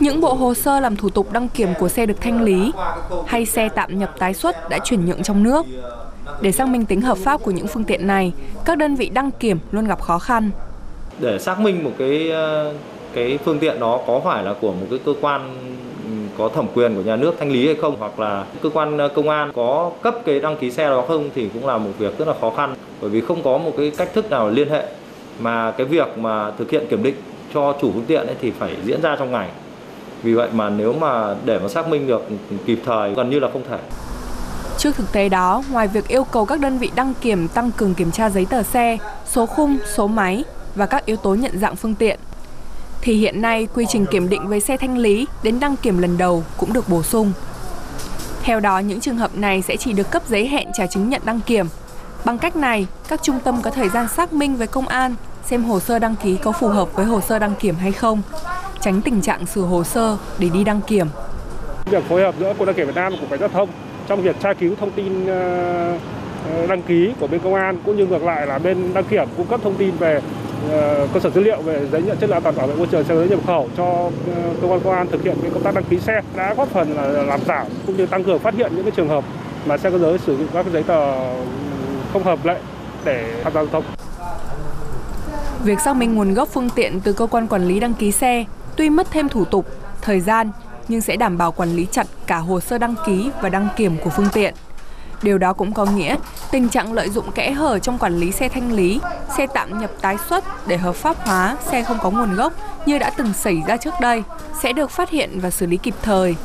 Những bộ hồ sơ làm thủ tục đăng kiểm của xe được thanh lý hay xe tạm nhập tái xuất đã chuyển nhượng trong nước. Để xác minh tính hợp pháp của những phương tiện này, các đơn vị đăng kiểm luôn gặp khó khăn. Để xác minh một cái ờ, cái phương tiện đó có phải là của một cái cơ quan ừ, có thẩm quyền của nhà nước thanh lý hay không hoặc là cơ quan ờ, công an có cấp cái đăng ký xe đó không thì cũng là một việc rất là khó khăn bởi vì không có một cái cách thức nào liên hệ mà cái việc mà thực hiện kiểm định cho chủ phương tiện ấy thì phải diễn ra trong ngày vì vậy mà nếu mà để mà xác minh được kịp thời gần như là không thể Trước thực tế đó, ngoài việc yêu cầu các đơn vị đăng kiểm tăng cường kiểm tra giấy tờ xe, số khung, số máy và các yếu tố nhận dạng phương tiện, thì hiện nay quy trình kiểm định với xe thanh lý đến đăng kiểm lần đầu cũng được bổ sung. Theo đó, những trường hợp này sẽ chỉ được cấp giấy hẹn trả chứng nhận đăng kiểm. Bằng cách này, các trung tâm có thời gian xác minh với công an xem hồ sơ đăng ký có phù hợp với hồ sơ đăng kiểm hay không, tránh tình trạng sửa hồ sơ để đi đăng kiểm. Việc phối hợp giữa Cục đăng kiểm Việt Nam và Cục Cảnh giao thông trong việc tra cứu thông tin ờ, ờ, đăng ký của bên công an cũng như ngược lại là bên đăng kiểm cung cấp thông tin về ờ, cơ sở dữ liệu về giấy nhận chất lượng an toàn bảo vệ môi trường xe giấy nhập khẩu cho cơ quan công an thực hiện cái công tác đăng ký xe đã góp phần là làm giảm cũng như tăng cường phát hiện những cái trường hợp mà xe cơ giới sử dụng các giấy tờ không hợp lệ để tham gia giao thông. Việc xác minh nguồn gốc phương tiện từ cơ quan quản lý đăng ký xe tuy mất thêm thủ tục, thời gian nhưng sẽ đảm bảo quản lý chặt cả hồ sơ đăng ký và đăng kiểm của phương tiện. Điều đó cũng có nghĩa tình trạng lợi dụng kẽ hở trong quản lý xe thanh lý, xe tạm nhập tái xuất để hợp pháp hóa xe không có nguồn gốc như đã từng xảy ra trước đây sẽ được phát hiện và xử lý kịp thời